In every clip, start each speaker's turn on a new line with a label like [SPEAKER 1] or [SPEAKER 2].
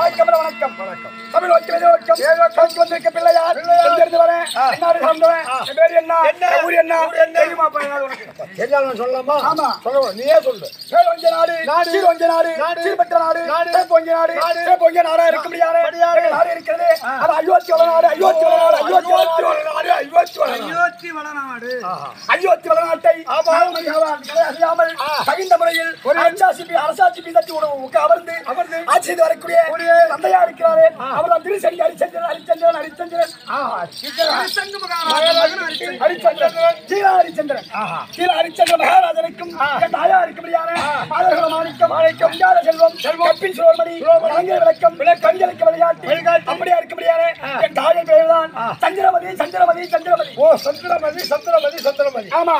[SPEAKER 1] வணக்கம். வணக்கம். வணக்கம். தமிழ் வந்திருக்க பிள்ளையார் இங்கிருந்து வரேன். என்னாடு சார்ந்தவன். என் பேர் என்ன? என் ஊர் என்ன? தெரியுமா
[SPEAKER 2] சொல்லலாமா?
[SPEAKER 1] ஆமா.
[SPEAKER 2] சொல்லுவோம் நீயே சொல்லு.
[SPEAKER 1] வேலொஞ்ச நாடு
[SPEAKER 2] நாடு.
[SPEAKER 1] சீரொஞ்ச நாடு. சீர்பெற்ற நாடு
[SPEAKER 2] நாடு.
[SPEAKER 1] சேப்பொஞ்ச நாடு. சேப்பொஞ்ச நாடா இருக்க முடியாது. நாடு இருக்கிறது. அது அயோத்தி நாடு அயோத்தி வள நாடு அயோத்தி
[SPEAKER 3] வளநாடு
[SPEAKER 1] அயோத்தி வளநாட்டை அறியாமல் தகுந்த முறையில் ஒரு அரசாட்சி அரசாட்சி பீதத்தை உணவு அமர்ந்து அமர்ந்து. ஆட்சி செய்து வரக்கூடிய தந்தையா இருக்கிறாரே. அவர் தான் திருசங்கி ஹரிச்சந்திரன் ஹரிச்சந்திரன் ஹரிச்சந்திரன். ஹரிச்சந்திரன் சீலா ஹரிச்சந்திரன் சீலா ஹரிச்சந்திரன் மகாராஜனுக்கும் என் தாயா இருக்கும்படியான மாதர்கள மாணிக்கம் மாணிக்கம். செல்வம் செல்வம். கப்பின் சுரோமணி விளக்கம் விளையாட்டு அப்படியா இருக்கும்படியான என் தாயை பெயர்தான் சந்திரமதி சந்திரமதி சந்திரமதி.
[SPEAKER 2] ஓ சந்திரமதி சந்திரமதி. சந்திரமதி
[SPEAKER 1] ஆமா.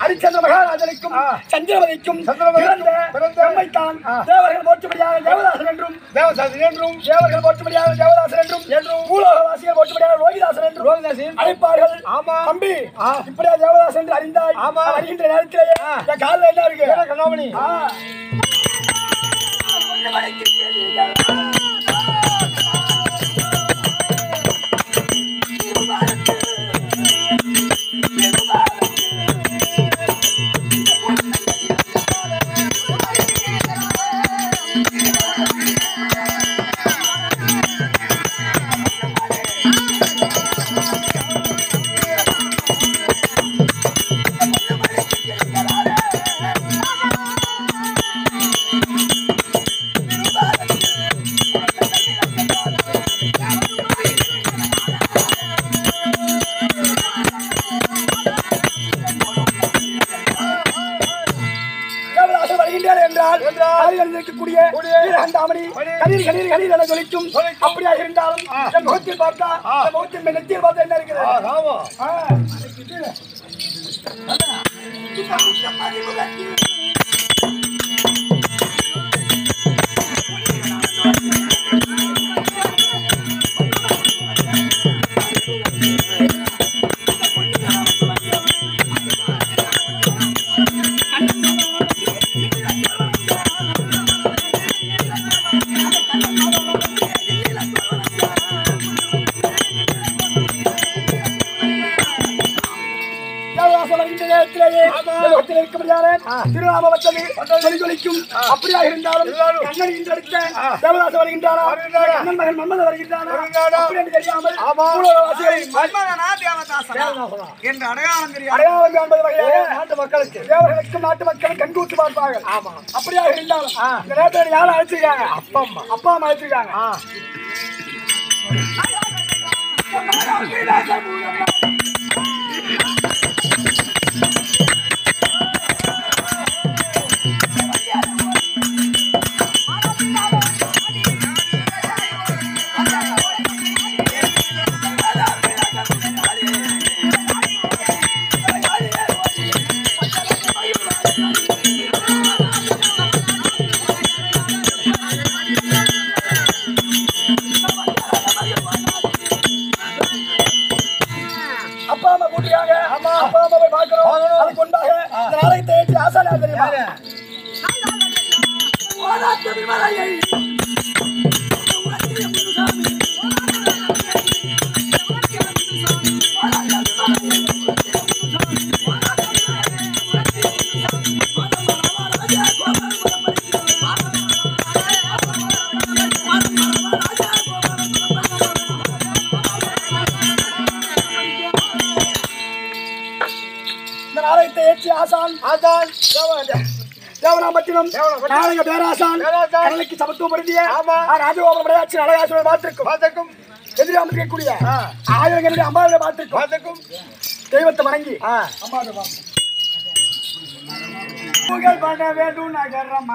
[SPEAKER 1] ஹரிச்சந்திர மகாராஜனுக்கும் சந்திரமதிக்கும் பிறந்த பெருமைத்தான் தேவர்கள் போற்றும்படியாக தேவதாசன் என்றும்
[SPEAKER 2] தேவசாதி என்றும்
[SPEAKER 1] தேவர்கள் போற்றும்படியாக தேவதாசன் என்றும் என்றும். பூலோகவாசிகள் போற்றும்படியாக ரோகிதாசன் என்றும்
[SPEAKER 2] ரோகிதாசன்.
[SPEAKER 1] அழைப்பார்கள்.
[SPEAKER 2] ஆமா.
[SPEAKER 1] தம்பி இப்படியா தேவதாசன் என்று அறிந்தாய்?
[SPEAKER 2] ஆமா.
[SPEAKER 1] வருகின்ற நேரத்திலேயே காலில் என்ன இருக்கு?
[SPEAKER 2] கண்ணாமணி
[SPEAKER 1] ஜொலிக்கும் அப்படியாக இருந்தாலும் என் முகத்தில் பார்த்தா என் முகத்தில் நெத்தியில் பார்த்தா என்ன இருக்குது?
[SPEAKER 2] ஆமா
[SPEAKER 1] உலகத்தில் இருக்கும்படியான திருநாம வச்சது சொல்லி ஜொலிக்கும் அப்படியாக இருந்தாலும் கண்ணன் இன்றெடுத்த தேவதாசன் வருகின்றாரா கண்ணன் மகன் மன்மதன் வருகின்றாரா என்று தெரியாமல்
[SPEAKER 3] என்று அடையாளம் தெரியாது
[SPEAKER 1] அடையாளம் காண்பது வகையாக
[SPEAKER 2] நாட்டு மக்களுக்கு.
[SPEAKER 1] தேவர்களுக்கும் நாட்டு மக்களும் கண்கூட்டு பார்ப்பார்கள். ஆமா. அப்படியாக இருந்தாலும் இந்த நேரத்தில் யாரும் அழைச்சிருக்காங்க? அப்பா அம்மா. அப்பா அம்மா அழைச்சிருக்காங்க. அப்பா அம்மா கூட்டியாங்க. அப்பா அம்மா போய் பார்க்கிறோம். அதுக்கு கொண்டாக இந்த நாளைக்கு ஏற்றி ஆசானா தெரியுமா? இந்த நாளையத்தை ஏற்றி ஆசான்.
[SPEAKER 2] அதான்
[SPEAKER 1] தேவனாம்பட்டினம் நாளைய பேராசான். கடலுக்கு சமத்துவப்படுத்திய. ராஜகோபுரம் விளையாட்சி அழகாசுவை பார்த்திருக்கும்.
[SPEAKER 2] பாதக்கும்
[SPEAKER 1] எதிராக இருக்கக்கூடிய ஆயிரங்களுடைய அம்மாவை பார்த்திருக்கும்.
[SPEAKER 2] பாதக்கும்
[SPEAKER 1] தெய்வத்தை வணங்கி.
[SPEAKER 2] ஆ.
[SPEAKER 1] புகழ் பண்ண வேண்டும் நகரம்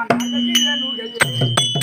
[SPEAKER 1] நுகையில்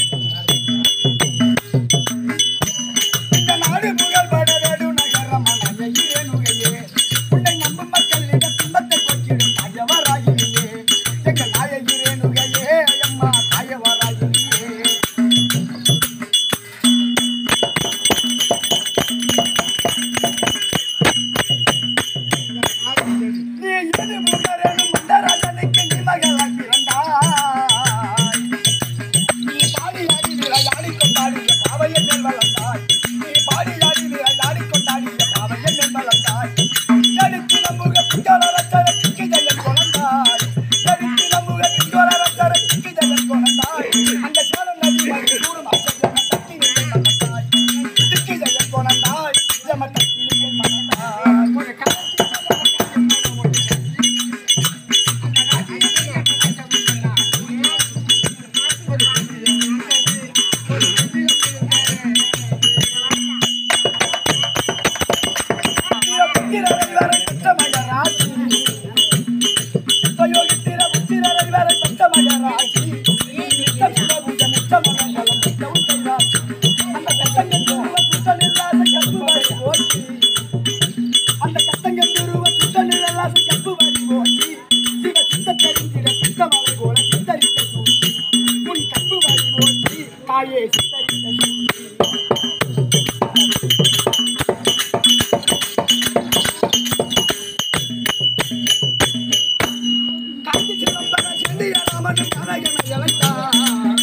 [SPEAKER 1] ராமன் தலைகனை இழந்தான்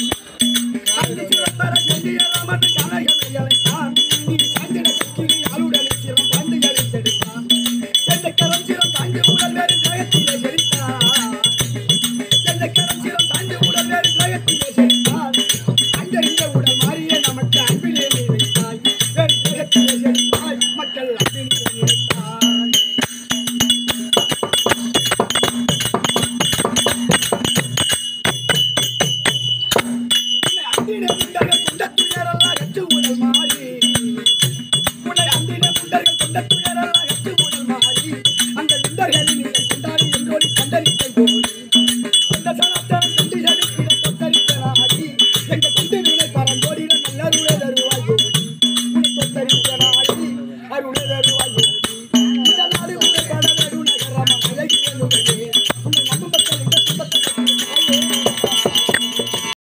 [SPEAKER 1] நந்தி சிவம்பர